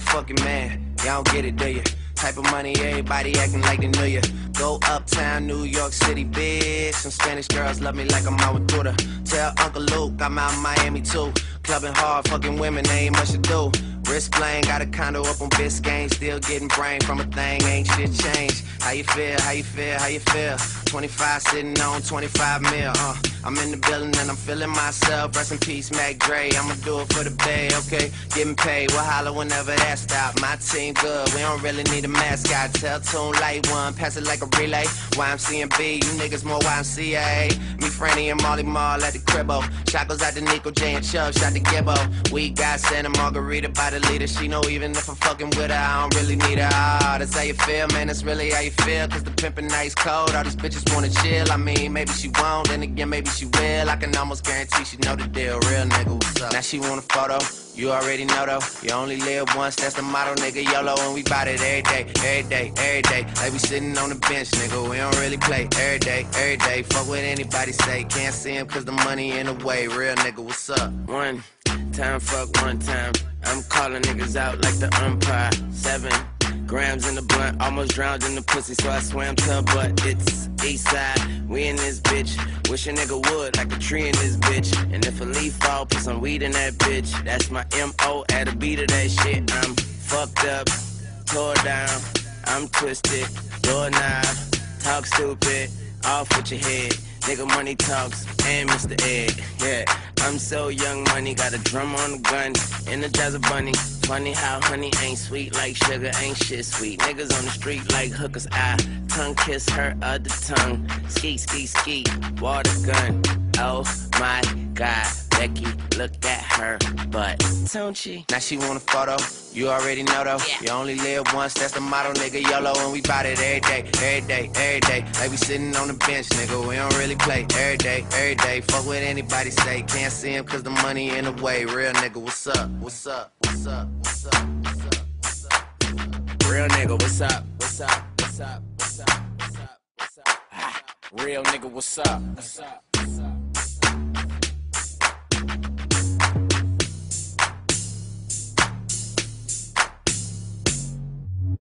fucking man. Y'all don't get it, do you? Type of money, everybody acting like they knew you. Go uptown, New York City, bitch. Some Spanish girls love me like I'm out with. Tell Uncle Luke I'm out in Miami too. Clubbing hard, fucking women, ain't much to do. Wrist playing, got a condo up on Biscayne, still getting brain from a thing, ain't shit changed. How you feel, how you feel, how you feel? 25 sitting on 25 mil, uh. I'm in the building and I'm feeling myself. Rest in peace, Mac Dre. I'ma do it for the bay, okay? Getting paid, we'll holler whenever that stop. My team good, we don't really need a mascot. Tell Tune Light One, pass it like a relay. YMC and B, you niggas more YMCA. Me, Franny, and Molly Mall at the cribbo. Shot goes out to Nico J and Chubb, shot to Gibbo. We got Santa Margarita by the leader. She know even if I'm fucking with her, I don't really need her. Ah, that's how you feel, man. That's really how you feel. Cause the pimpin' nice cold. All these bitches wanna chill. I mean, maybe she won't, then again, maybe she will. I can almost guarantee she know the deal. Real nigga, what's up? Now she want a photo. You already know though, you only live once, that's the motto, nigga. YOLO, and we bout it every day, every day, every day. Like we sitting on the bench, nigga. We don't really play every day, every day. Fuck what anybody say, can't see him cause the money in the way. Real nigga, what's up? One time, fuck one time. I'm calling niggas out like the umpire. Seven grams in the blunt, almost drowned in the pussy, so I swam to her butt. It's east side, we in this bitch. Wish a nigga would, like a tree in this bitch. And if a leaf fall, put some weed in that bitch. That's my MO at a beat of that shit. I'm fucked up, tore down, I'm twisted, doorknob, talk stupid, off with your head. Nigga money talks and Mr. Egg, yeah. I'm so young money, got a drum on the gun, energize a bunny. Funny how honey ain't sweet like sugar, ain't shit sweet. Niggas on the street like hookers, I tongue kiss her other tongue. Ski, ski, ski, water gun. Oh my god, Becky, look at her butt. Don't she? Now she want a photo, you already know though. Yeah. You only live once, that's the motto, nigga. YOLO, and we bout it every day, every day, every day. Like we sitting on the bench, nigga. We don't really play every day, every day. Fuck what anybody say, can't see him cause the money in the way. Real nigga, what's up? What's up? What's up? What's up? What's up? What's up? Real nigga, what's up? What's up? What's up? What's up? What's up? What's up? Ah, real nigga, what's up? What's up?